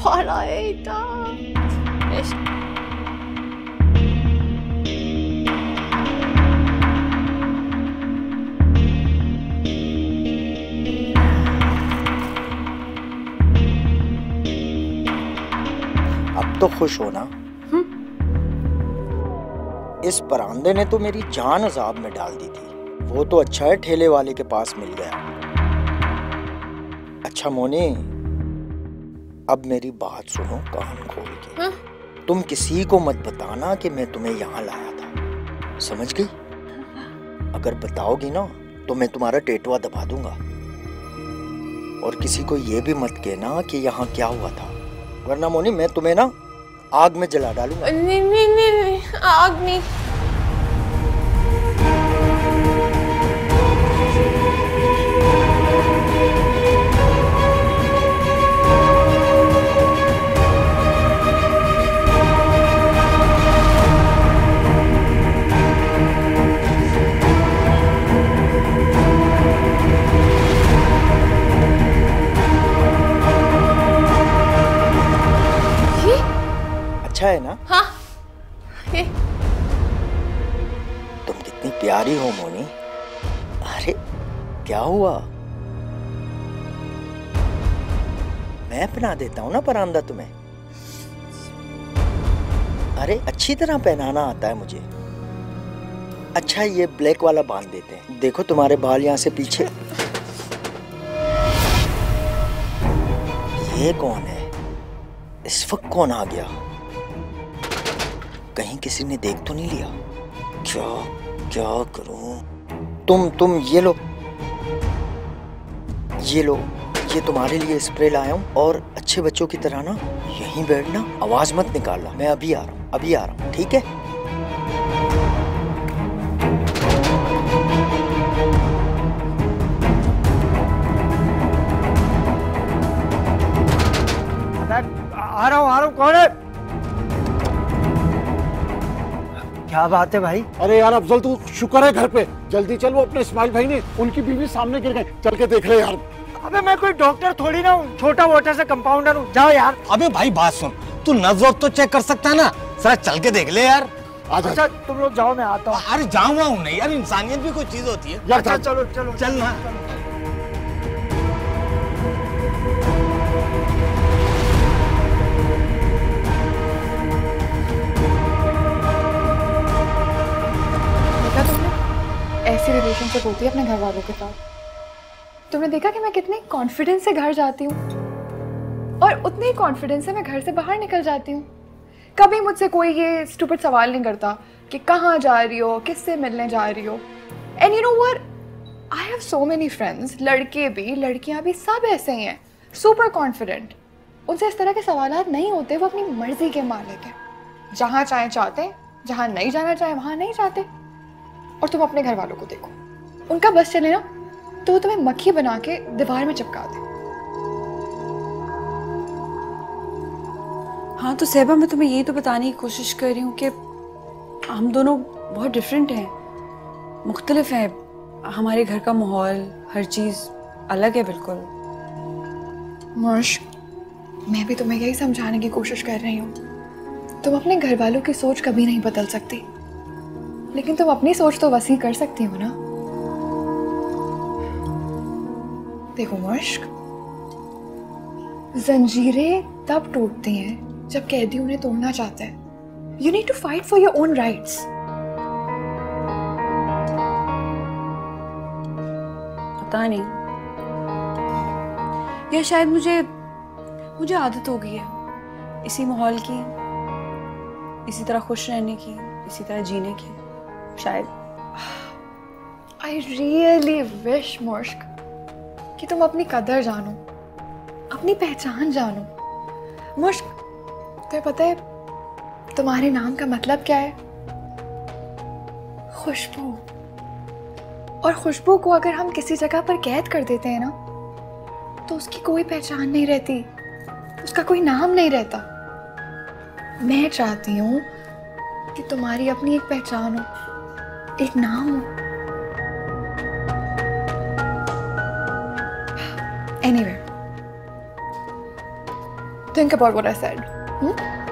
Para Ada. Ich अब तो खुश हो ना? इस परांदे ने तो मेरी जान अजाब में डाल दी थी। वो तो अच्छा है ठेले वाले के पास मिल गया। अच्छा मोनी अब मेरी बात सुनो कान खोल के। हाँ? तुम किसी को मत बताना कि मैं तुम्हें यहाँ लाया था। समझ गई? अगर बताओगी ना तो मैं तुम्हारा टेटुआ दबा दूँगा। और किसी को ये भी मत कहना कि यहाँ क्या हुआ था। वरना मोनी मैं तुम्हें ना आग में जला डालूँगा। नहीं नहीं नहीं नहीं आग नहीं। अच्छा है ना? हाँ। तुम कितनी प्यारी हो मोनी। अरे क्या हुआ? मैं पहना देता हूँ ना परांदा तुम्हें। अरे अच्छी तरह पहनाना आता है मुझे। अच्छा ये ब्लैक वाला बाँध देते हैं। देखो तुम्हारे बाल यहाँ से पीछे। ये कौन है? इस वक्त कौन आ गया? कहीं किसी ने देख तो नहीं लिया? क्या क्या करूँ? तुम तुम ये लो। ये लो, ये तुम्हारे लिए स्प्रे लाया हूँ और अच्छे बच्चों की तरह ना यहीं बैठना, आवाज़ मत निकालना। मैं अभी आ रहा हूँ, अभी आ रहा हूँ, ठीक है? आ रहा हूँ, आ रहा हूँ, कौन है? क्या बात है भाई? अरे यार अफजल तू शुक्र है घर पे। जल्दी चल वो अपने इस्माइल भाई ने उनकी बीवी सामने गिर गए चल के देख ले यार। अबे मैं कोई डॉक्टर थोड़ी ना हूँ छोटा मोटा सा कंपाउंडर हूँ। जाओ यार। अबे भाई बात सुन। तू नज़र तो चेक कर सकता है ना। सर चल के देख ले यार। आजा अच्छा तुम लोग जाओ मैं आता हूँ। अरे जाऊँगा नहीं यार इंसानियत भी कोई चीज़ होती है। यार अच्छा चलो चलो। चल। ना रिलेशनशिप होती है अपने घर वालों के साथ। तुमने देखा कि मैं कितने कॉन्फिडेंस से घर जाती हूँ? और उतने ही कॉन्फिडेंस से मैं घर से बाहर निकल जाती हूँ। कभी मुझसे कोई ये स्टूपिड सवाल नहीं करता कि कहाँ जा रही हो, किससे मिलने जा रही हो। And you know where I have so many friends लड़के भी, लड़कियाँ भी सब ऐसे ही हैं सुपर कॉन्फिडेंट उनसे इस तरह के सवाल नहीं होते, वो अपनी मर्ज़ी के मालिक हैं। जहाँ चाहे चाहते, जहाँ नहीं जाना चाहे, वहाँ नहीं जाते। और तुम अपने घर वालों को देखो। उनका बस चले ना तो वो तुम्हें मक्खी बना के दीवार में चिपका दे। हाँ तो सहबा मैं तुम्हें यही तो बताने की कोशिश कर रही हूँ कि हम दोनों बहुत डिफरेंट हैं मुख्तलिफ़ हैं। हमारे घर का माहौल हर चीज़ अलग है बिल्कुल। मुर्श मैं भी तुम्हें यही समझाने की कोशिश कर रही हूँ। तुम अपने घर वालों की सोच कभी नहीं बदल सकती लेकिन तुम अपनी सोच तो वसी कर सकती हो ना? देखो मुश्क? जंजीरें तब टूटती हैं जब कैदी उन्हें तोड़ना चाहता है। You need to fight for your own rights पता नहीं। या शायद मुझे मुझे आदत हो गई है इसी माहौल की इसी तरह खुश रहने की इसी तरह जीने की शायद। आई रियली विश मुश्क कि तुम अपनी कदर जानो, अपनी पहचान जानो। मुश्क, तुम्हें पता है, तुम्हारे नाम का मतलब क्या है? खुशबू। और खुशबू को अगर हम किसी जगह पर कैद कर देते हैं ना तो उसकी कोई पहचान नहीं रहती, उसका कोई नाम नहीं रहता। मैं चाहती हूँ कि तुम्हारी अपनी एक पहचान हो, एक नाम हो। Anyway, think about what I said. Hmm?